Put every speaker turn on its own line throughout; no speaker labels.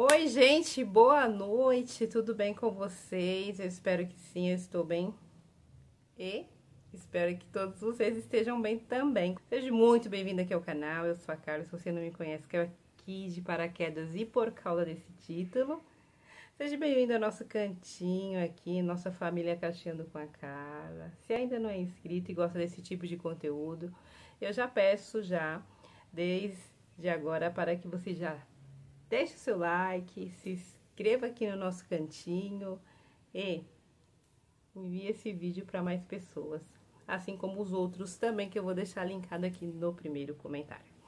Oi, gente, boa noite, tudo bem com vocês? Eu espero que sim, eu estou bem. E espero que todos vocês estejam bem também. Seja muito bem-vindo aqui ao canal, eu sou a Carla, se você não me conhece, que é aqui de paraquedas e por causa desse título. Seja bem-vindo ao nosso cantinho aqui, nossa família Caixando com a Carla. Se ainda não é inscrito e gosta desse tipo de conteúdo, eu já peço já, desde agora, para que você já deixe o seu like, se inscreva aqui no nosso cantinho e envie esse vídeo para mais pessoas, assim como os outros também que eu vou deixar linkado aqui no primeiro comentário.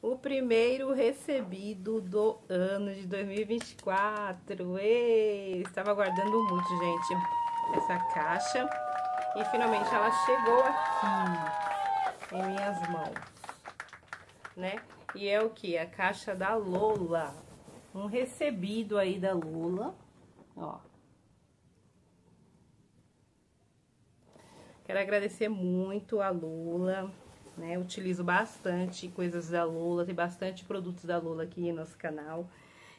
O primeiro recebido do ano de 2024. Ei, estava aguardando muito, gente, essa caixa. E finalmente ela chegou aqui em minhas mãos, né? E é o que? A caixa da Lola. Um recebido aí da Lola, ó. Quero agradecer muito a Lula, né? Utilizo bastante coisas da Lula, tem bastante produtos da Lula aqui no nosso canal.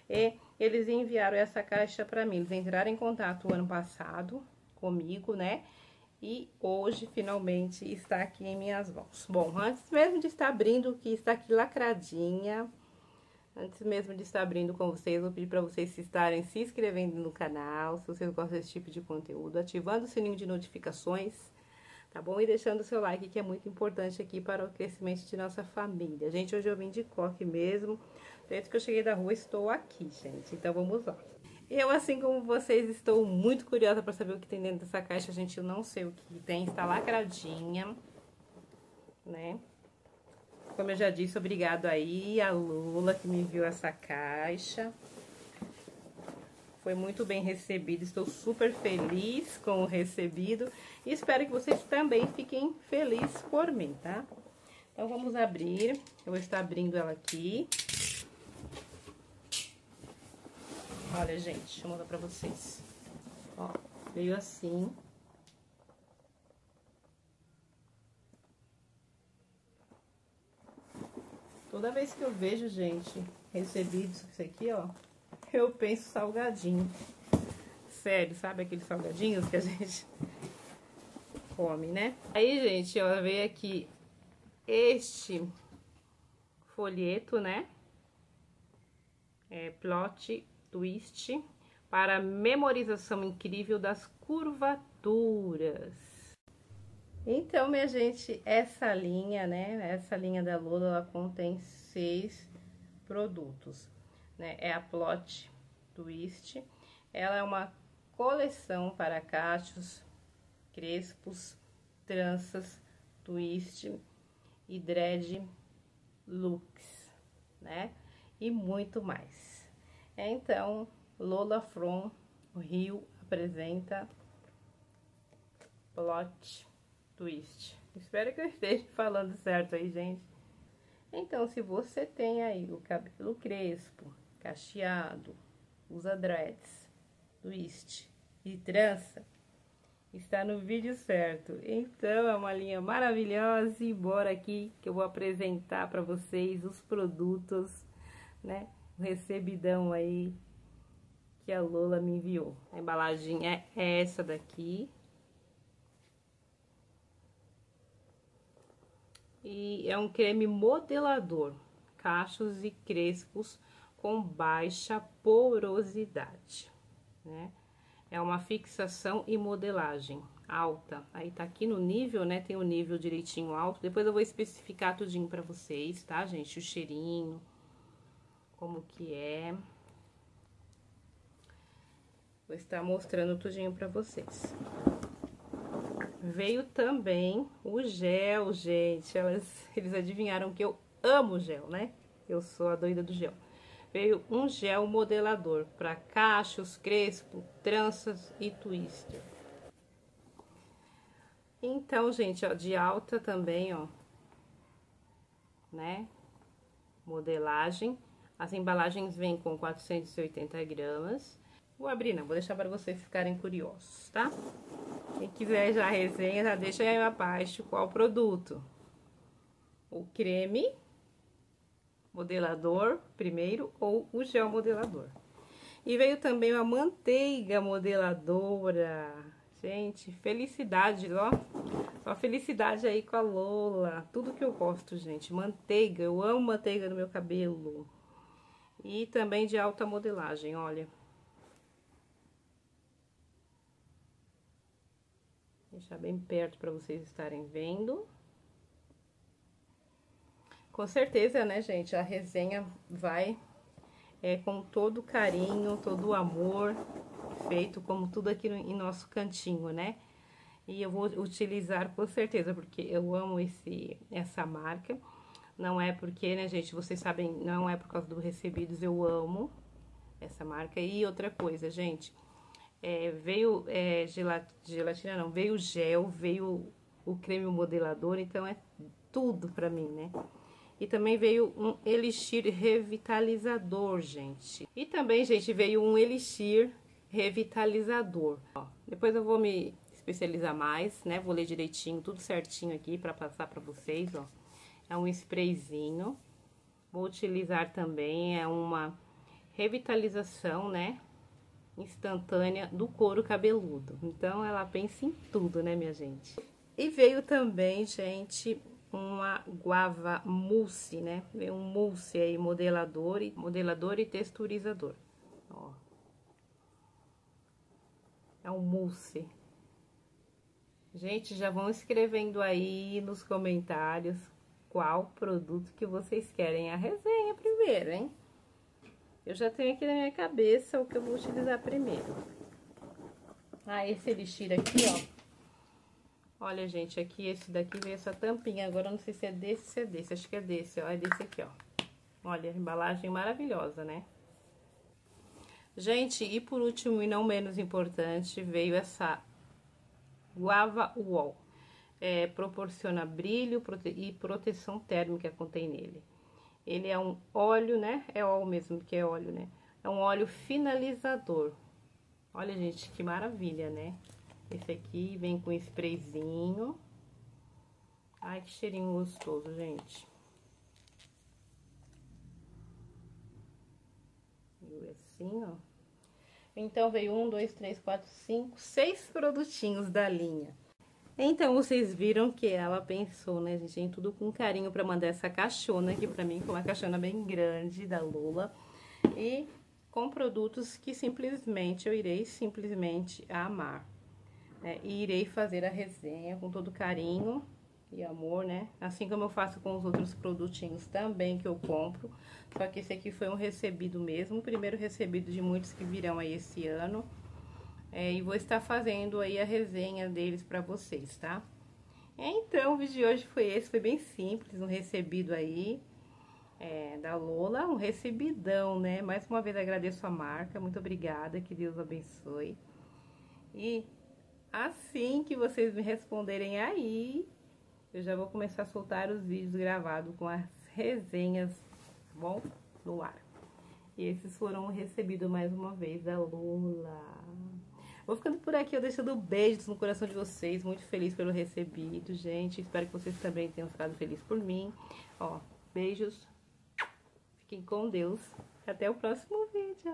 E eles enviaram essa caixa para mim. Eles entraram em contato ano passado comigo, né? E hoje, finalmente, está aqui em minhas mãos. Bom, antes mesmo de estar abrindo, que está aqui lacradinha, antes mesmo de estar abrindo com vocês, vou pedir para vocês estarem se inscrevendo no canal, se vocês gostam desse tipo de conteúdo, ativando o sininho de notificações, tá bom? E deixando o seu like, que é muito importante aqui para o crescimento de nossa família. Gente, hoje eu vim de coque mesmo, desde que eu cheguei da rua, estou aqui, gente. Então, vamos lá. Eu, assim como vocês, estou muito curiosa para saber o que tem dentro dessa caixa, gente. Eu não sei o que tem, está lacradinha, né? Como eu já disse, obrigado aí a Lula que me enviou essa caixa. Foi muito bem recebido, estou super feliz com o recebido. E espero que vocês também fiquem felizes por mim, tá? Então, vamos abrir. Eu vou estar abrindo ela aqui. Olha, gente, deixa eu mostrar pra vocês. Ó, veio assim. Toda vez que eu vejo, gente, recebido isso aqui, ó, eu penso salgadinho. Sério, sabe aqueles salgadinhos que a gente come, né? Aí, gente, ó, veio aqui este folheto, né? É, plot twist para memorização incrível das curvaturas. Então, minha gente, essa linha, né, essa linha da Lola, ela contém seis produtos, né, é a Plot Twist, ela é uma coleção para cachos, crespos, tranças, twist e dread looks, né, e muito mais. Então, Lola From Rio apresenta Plot Twist. Espero que eu esteja falando certo aí, gente. Então, se você tem aí o cabelo crespo, cacheado, usa dreads, twist e trança, está no vídeo certo. Então, é uma linha maravilhosa e bora aqui que eu vou apresentar para vocês os produtos, né? Recebidão aí que a Lola me enviou. A embalagem é essa daqui. E é um creme modelador, cachos e crespos com baixa porosidade, né? É uma fixação e modelagem alta. Aí tá aqui no nível, né? Tem o nível direitinho alto. Depois eu vou especificar tudinho pra vocês, tá, gente? O cheirinho, como que é. Vou estar mostrando tudinho pra vocês. Veio também o gel, gente. Elas, eles adivinharam que eu amo gel, né? Eu sou a doida do gel. Veio um gel modelador para cachos, crespo, tranças e twister. Então, gente, ó, de alta também, ó, né? Modelagem. As embalagens vêm com 480 gramas. Vou abrir, não, vou deixar para vocês ficarem curiosos, tá? Quem quiser já a resenha, já deixa aí abaixo qual produto. O creme modelador primeiro ou o gel modelador. E veio também uma manteiga modeladora. Gente, felicidade, ó. Só felicidade aí com a Lola. Tudo que eu gosto, gente. Manteiga, eu amo manteiga no meu cabelo. E também de alta modelagem, olha. Deixar bem perto para vocês estarem vendo. Com certeza, né, gente, a resenha vai é, com todo carinho, todo amor, feito como tudo aqui no, em nosso cantinho, né? E eu vou utilizar com certeza, porque eu amo esse, essa marca. Não é porque, né, gente, vocês sabem, não é por causa do recebidos, eu amo essa marca. E outra coisa, gente, é, veio é, gelatina, não, veio gel, veio o creme modelador, então é tudo pra mim, né? E também veio um elixir revitalizador, gente. E também, gente, veio um elixir revitalizador. Ó, depois eu vou me especializar mais, né? Vou ler direitinho, tudo certinho aqui para passar para vocês, ó. É um sprayzinho. Vou utilizar também, é uma revitalização, né? Instantânea do couro cabeludo. Então, ela pensa em tudo, né, minha gente? E veio também, gente, uma guava mousse, né? Vem um mousse aí, modelador e, modelador e texturizador, ó. É um mousse. Gente, já vão escrevendo aí nos comentários qual produto que vocês querem a resenha primeiro, hein? Eu já tenho aqui na minha cabeça o que eu vou utilizar primeiro. Ah, esse elixir aqui, ó. Olha, gente, aqui esse daqui veio essa tampinha. Agora eu não sei se é desse, se é desse. Acho que é desse, ó. É desse aqui, ó. Olha, embalagem maravilhosa, né? Gente, e por último e não menos importante, veio essa Guava Wall. É, proporciona brilho prote e proteção térmica contém nele. Ele é um óleo, né? É óleo mesmo que é óleo, né? É um óleo finalizador. Olha, gente, que maravilha, né? Esse aqui vem com sprayzinho. Ai, que cheirinho gostoso, gente. Veio assim, ó. Então, veio um, dois, três, quatro, cinco, seis produtinhos da linha. Então, vocês viram que ela pensou, né, gente, em tudo com carinho pra mandar essa caixona aqui pra mim, com uma caixona bem grande da Lula. E com produtos que simplesmente eu irei simplesmente amar. Né? E irei fazer a resenha com todo carinho e amor, né? Assim como eu faço com os outros produtinhos também que eu compro. Só que esse aqui foi um recebido mesmo, o primeiro recebido de muitos que virão aí esse ano. É, e vou estar fazendo aí a resenha deles pra vocês, tá? Então, o vídeo de hoje foi esse, foi bem simples, um recebido aí é, da Lola, um recebidão, né? Mais uma vez agradeço a marca, muito obrigada, que Deus abençoe. E Assim que vocês me responderem aí, eu já vou começar a soltar os vídeos gravados com as resenhas, tá bom? No ar. E esses foram recebidos mais uma vez da Lula. Vou ficando por aqui, eu deixando beijos no coração de vocês. Muito feliz pelo recebido, gente. Espero que vocês também tenham ficado felizes por mim. Ó, beijos. Fiquem com Deus. Até o próximo vídeo.